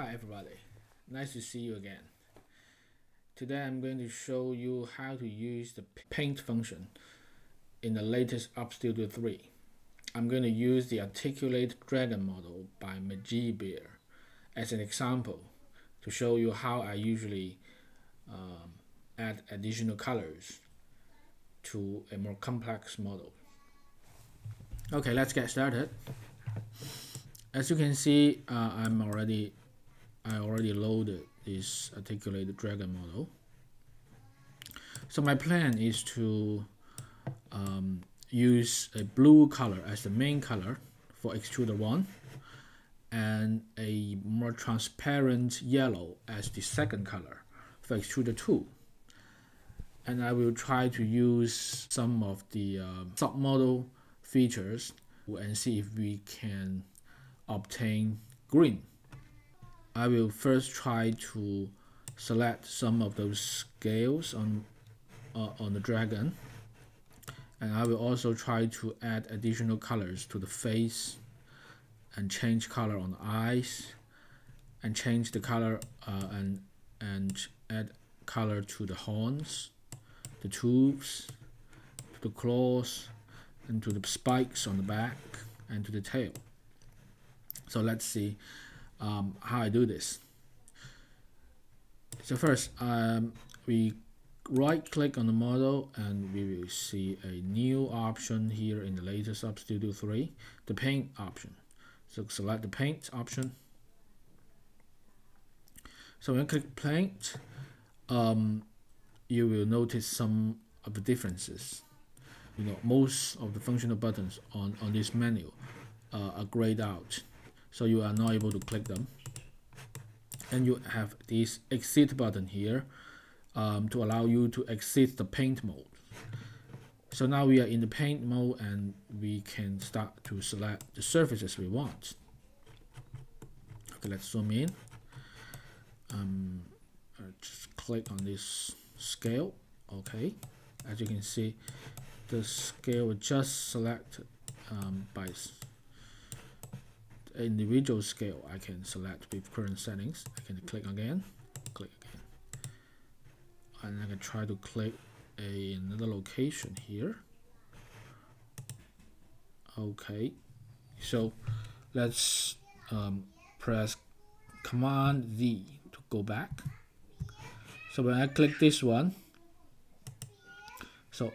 Hi everybody, nice to see you again. Today I'm going to show you how to use the paint function in the latest Up Studio 3. I'm going to use the Articulate Dragon model by McGybeer as an example to show you how I usually um, add additional colors to a more complex model. Okay, let's get started. As you can see, uh, I'm already I already loaded this articulated dragon model. So my plan is to um, use a blue color as the main color for extruder 1 and a more transparent yellow as the second color for extruder 2 and I will try to use some of the uh, submodel features and see if we can obtain green I will first try to select some of those scales on uh, on the dragon. And I will also try to add additional colors to the face and change color on the eyes and change the color uh, and and add color to the horns the tubes to the claws and to the spikes on the back and to the tail. So let's see um, how I do this. So first, um, we right click on the model and we will see a new option here in the latest Up Studio 3, the paint option. So select the paint option. So when you click paint, um, you will notice some of the differences. You know, most of the functional buttons on, on this menu uh, are grayed out so you are not able to click them. And you have this exit button here um, to allow you to exit the paint mode. So now we are in the paint mode and we can start to select the surfaces we want. Okay let's zoom in. Um, just click on this scale. Okay as you can see the scale just selected um, by individual scale I can select with current settings. I can click again click again. And I can try to click a, another location here. Okay so let's um, press command Z to go back. So when I click this one so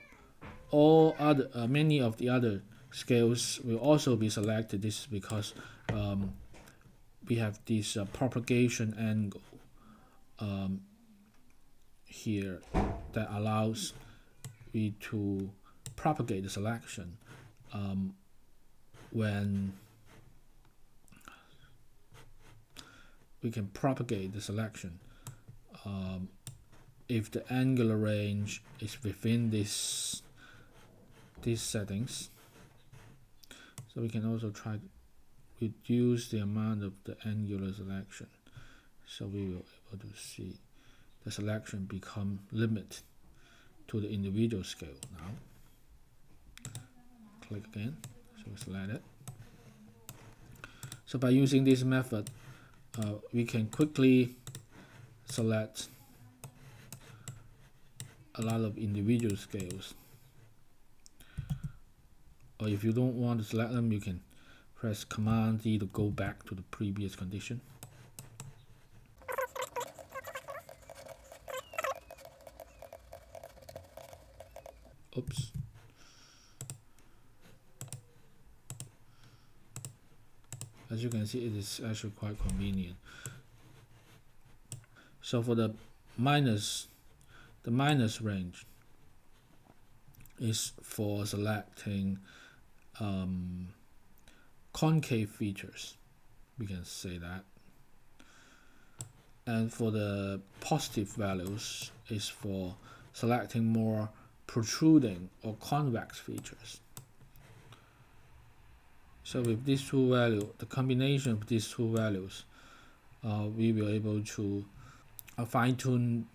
all other uh, many of the other scales will also be selected. This is because um, we have this uh, propagation angle um, here that allows me to propagate the selection um, when we can propagate the selection. Um, if the angular range is within this these settings so we can also try to reduce the amount of the angular selection. So we will be able to see the selection become limit to the individual scale now. Click again. So we select it. So by using this method uh, we can quickly select a lot of individual scales or if you don't want to select them you can press Command D to go back to the previous condition. Oops. As you can see, it is actually quite convenient. So for the minus, the minus range is for selecting um, concave features. We can say that. And for the positive values is for selecting more protruding or convex features. So with these two values the combination of these two values uh, we will able to uh, fine-tune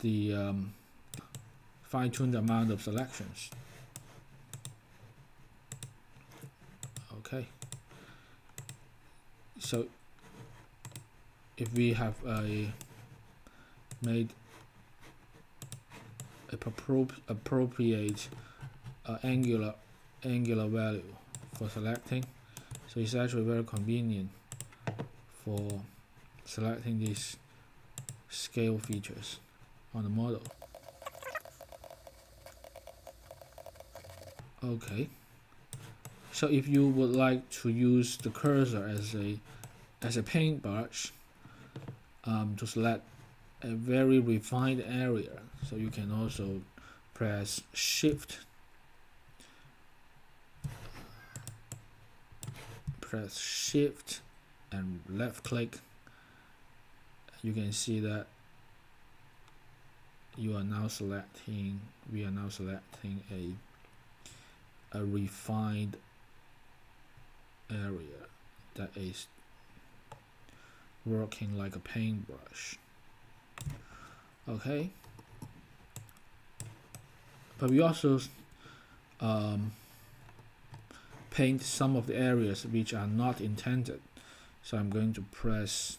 the um, fine-tune the amount of selections okay. So if we have a made appropriate uh, angular angular value for selecting so it's actually very convenient for selecting these scale features on the model. Okay so if you would like to use the cursor as a as a paintbrush um, to select a very refined area. So you can also press shift press shift and left click. You can see that you are now selecting we are now selecting a a refined area that is working like a paintbrush. Okay? But we also um, paint some of the areas which are not intended. So I'm going to press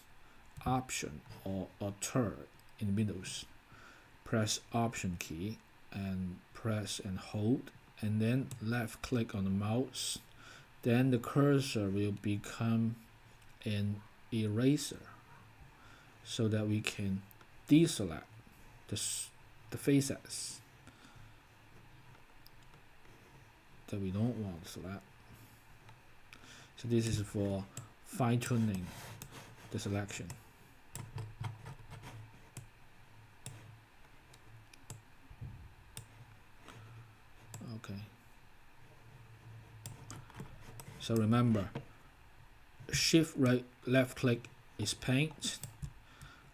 option or alter in Windows. Press option key and press and hold and then left click on the mouse then the cursor will become an eraser so that we can deselect the, the faces that we don't want to select. So this is for fine-tuning the selection. Okay so remember shift right left click is paint.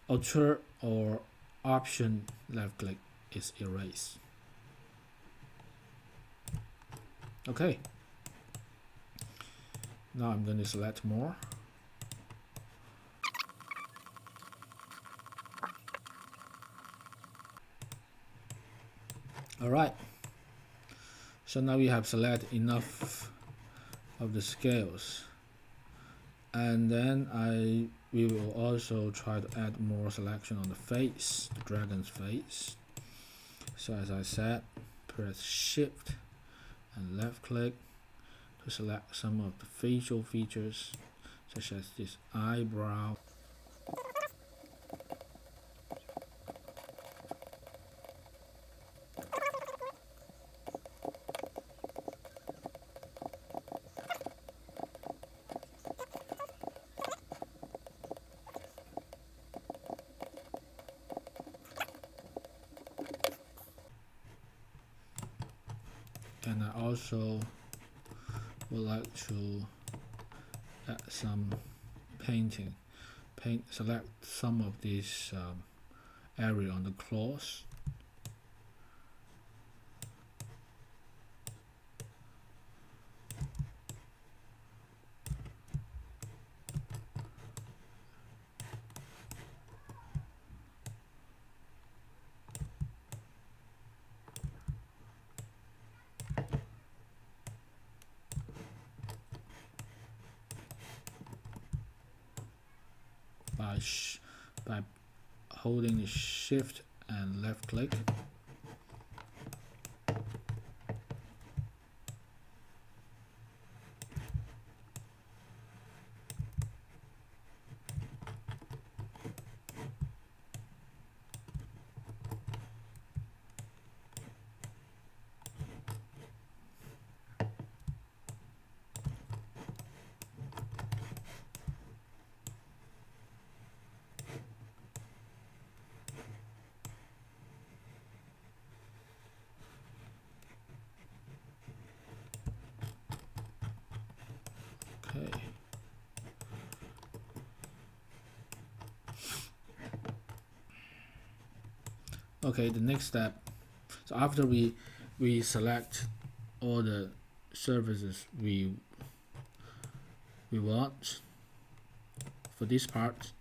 Alter or option left click is erase. Okay. Now I'm going to select more. All right. So now we have selected enough of the scales. And then I we will also try to add more selection on the face the dragon's face. So as I said press shift and left click to select some of the facial features such as this eyebrow and I also would like to add some painting paint select some of these um, area on the claws by by holding the shift and left click okay okay the next step so after we we select all the services we we want for this part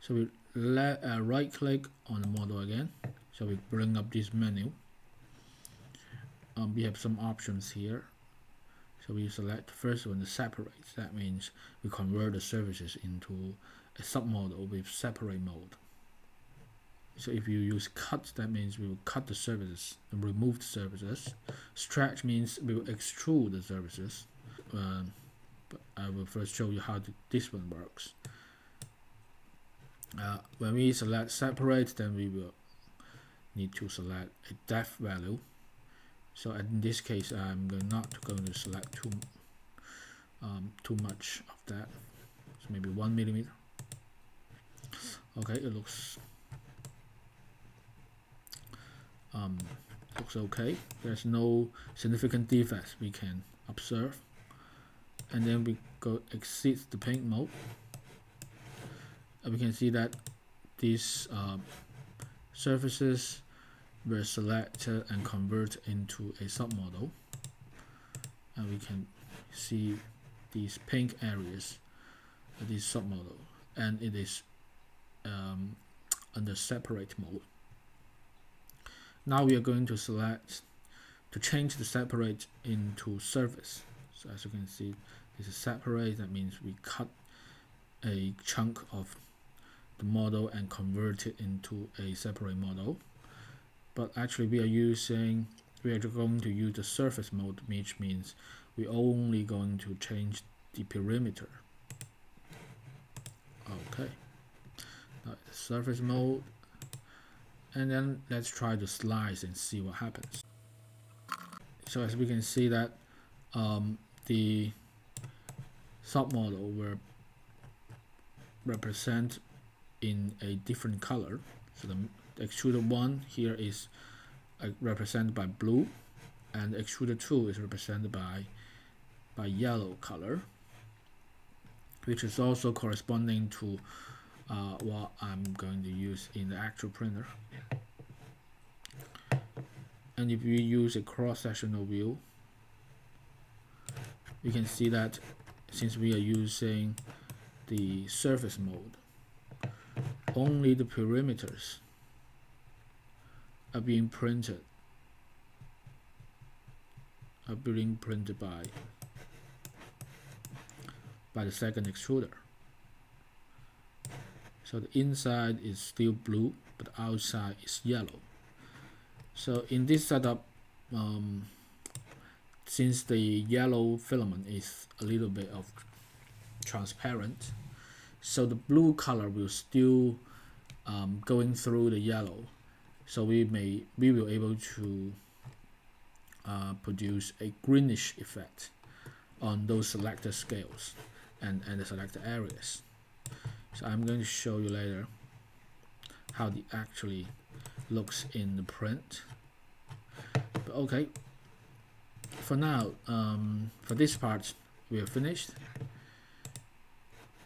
so we let uh, right click on the model again so we bring up this menu um, we have some options here so we select first one, the separate. That means we convert the services into a submodel with separate mode. So if you use cut, that means we will cut the surfaces and remove the surfaces. Stretch means we will extrude the surfaces. Um, but I will first show you how to, this one works. Uh, when we select separate, then we will need to select a depth value. So in this case, I'm not going to select too um, too much of that. So maybe one millimeter. Okay, it looks um, looks okay. There's no significant defects we can observe. And then we go exit the paint mode. And we can see that these um, surfaces were selected and converted into a submodel. And we can see these pink areas this submodel. And it is um, under separate mode. Now we are going to select to change the separate into surface. So as you can see, this is separate. That means we cut a chunk of the model and convert it into a separate model. But actually we are using, we are going to use the surface mode, which means we're only going to change the perimeter. Okay. Now, surface mode and then let's try to slice and see what happens. So as we can see that um, the submodel will represent in a different color. So the extruder one here is uh, represented by blue and extruder 2 is represented by by yellow color which is also corresponding to uh, what I'm going to use in the actual printer. And if we use a cross-sectional view we can see that since we are using the surface mode only the perimeters are being printed are being printed by by the second extruder so the inside is still blue but outside is yellow. So in this setup um, since the yellow filament is a little bit of transparent so the blue color will still um, going through the yellow. So we may we will able to uh, produce a greenish effect on those selected scales and, and the selected areas so I'm going to show you later how it actually looks in the print. But okay. For now um, for this part we are finished.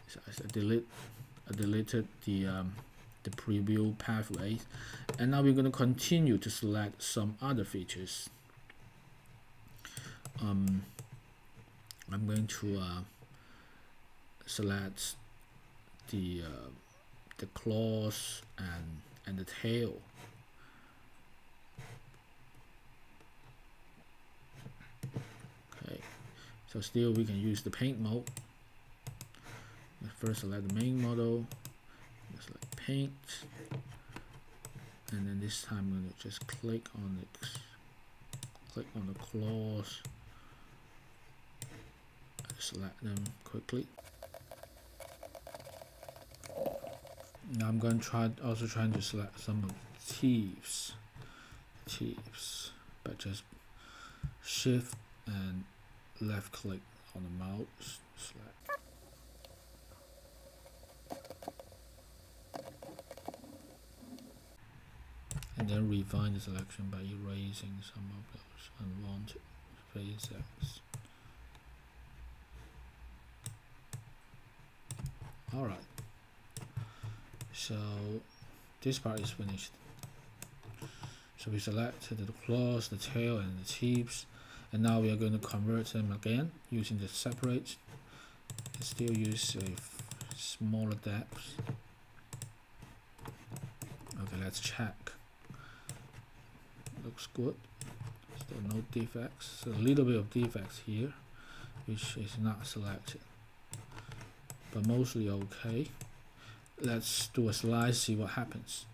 So I delete I deleted the um, the preview pathway. And now we're going to continue to select some other features. Um, I'm going to uh, select the uh, the claws and and the tail. Okay. So still we can use the paint mode first select the main model select paint. And then this time I'm to just click on the click on the claws. Select them quickly Now I'm going to try also trying to select some of thieves thieves but just shift and left click on the mouse select. And then refine the selection by erasing some of those unwanted faces alright so this part is finished. So we select the claws the tail and the tips and now we are going to convert them again using the separate and still use a smaller depth. Okay let's check. Looks good. Still no defects. So a little bit of defects here which is not selected but mostly okay let's do a slide see what happens.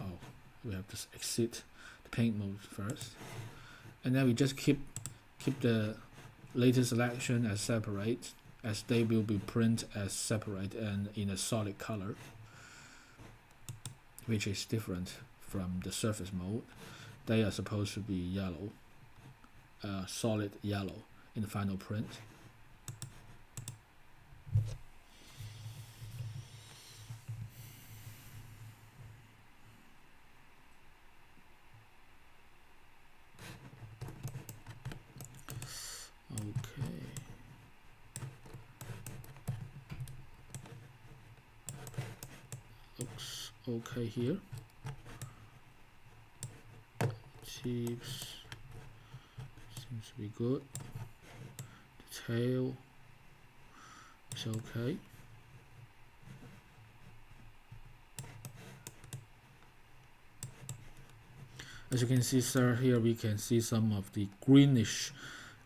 Oh we have to exit the paint mode first. And then we just keep keep the latest selection as separate as they will be print as separate and in a solid color which is different from the surface mode. They are supposed to be yellow uh, solid yellow in the final print okay here. Tips seems to be good. The tail. Is okay. As you can see sir here we can see some of the greenish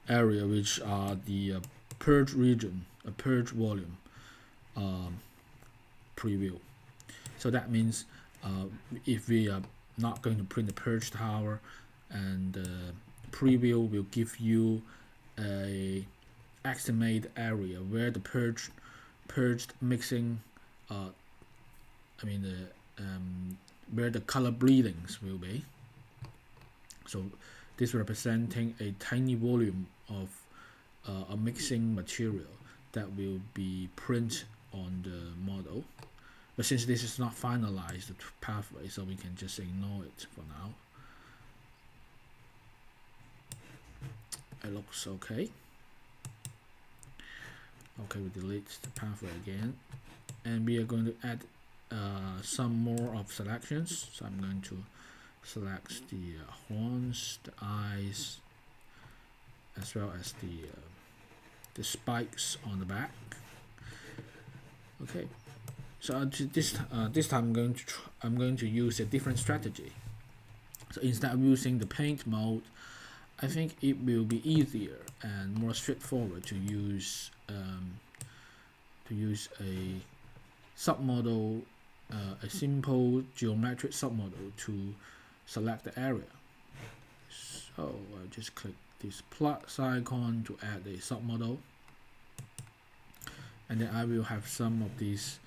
area which are the uh, purge region a purge volume um, preview. So that means uh, if we are not going to print the purge tower and uh, preview will give you a estimate area where the purge purged mixing uh, I mean the um, where the color bleedings will be. So this representing a tiny volume of uh, a mixing material that will be print on the model but since this is not finalized the pathway, so we can just ignore it for now. It looks okay. Okay, we delete the pathway again. And we are going to add uh, some more of selections. So I'm going to select the uh, horns, the eyes, as well as the uh, the spikes on the back. Okay, so uh, this uh, this time I'm going to I'm going to use a different strategy. So instead of using the paint mode, I think it will be easier and more straightforward to use um, to use a submodel, uh, a simple geometric submodel to select the area. So I just click this plus icon to add a submodel, and then I will have some of these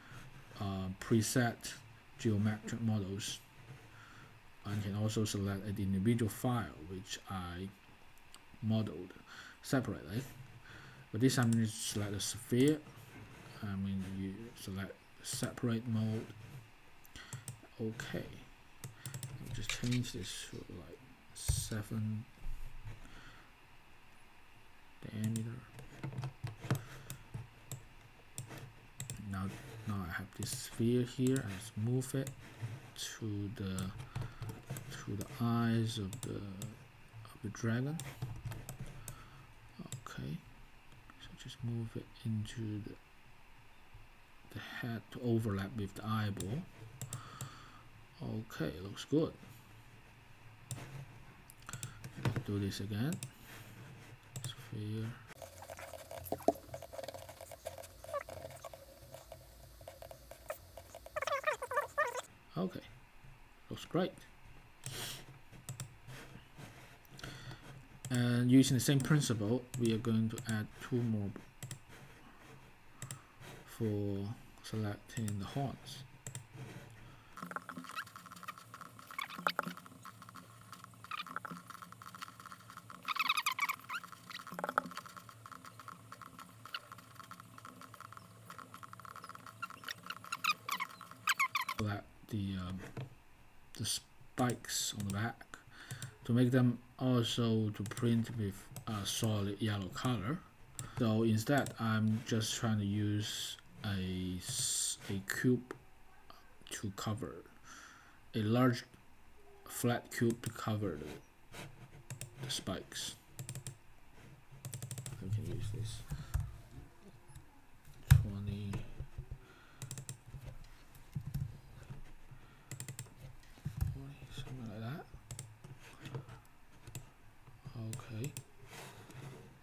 uh, preset geometric models and can also select an individual file which I modeled separately. But this time you select a sphere. I mean you select separate mode. Okay. I'll just change this to like seven diameter. Now now I have this sphere here. Let's move it to the to the eyes of the of the dragon. Okay. So just move it into the the head to overlap with the eyeball. Okay looks good. Do this again. Sphere Okay, looks great. And using the same principle, we are going to add two more for selecting the horns. the um, the spikes on the back to make them also to print with a solid yellow color. So instead I'm just trying to use a, a cube to cover a large flat cube to cover the, the spikes I can use this 20 Okay.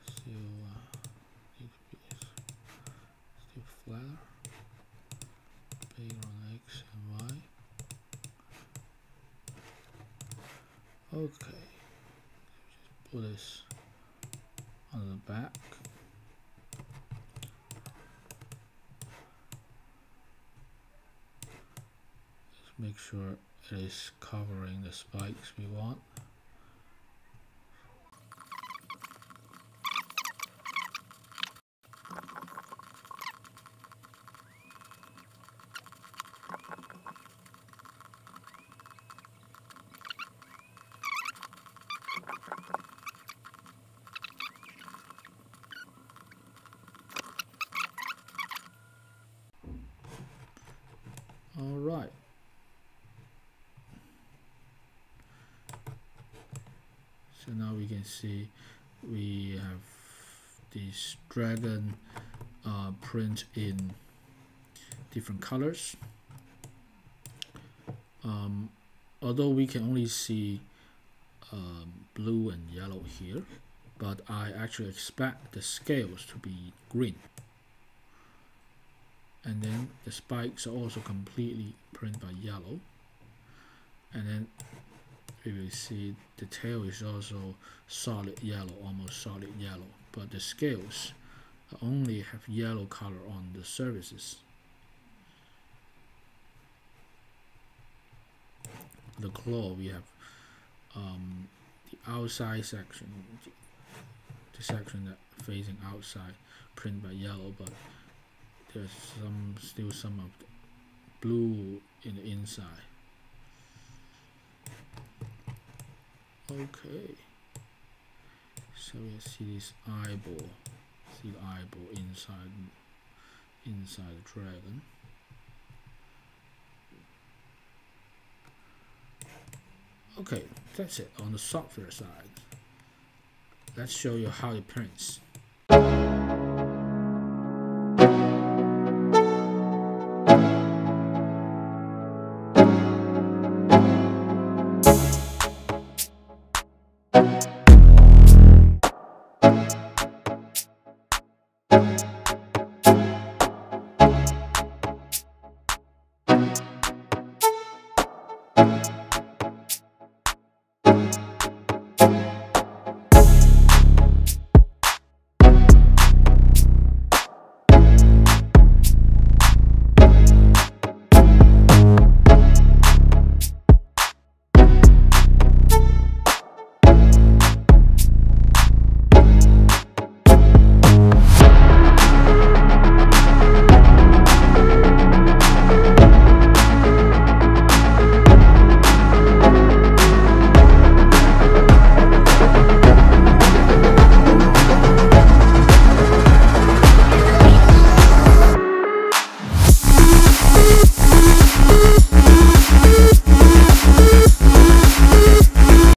So uh, letter bigger on X and Y. Okay, just put this on the back. Just make sure it is covering the spikes we want. All right. Now we can see we have this dragon uh, print in different colors. Um, although we can only see um, blue and yellow here, but I actually expect the scales to be green and then the spikes are also completely printed by yellow and then we will see the tail is also solid yellow almost solid yellow. But the scales only have yellow color on the surfaces. The claw we have um, the outside section the section that facing outside print by yellow but there's some still some of blue in the inside okay. So we see this eyeball. See the eyeball inside inside the dragon. Okay that's it. On the software side. Let's show you how it prints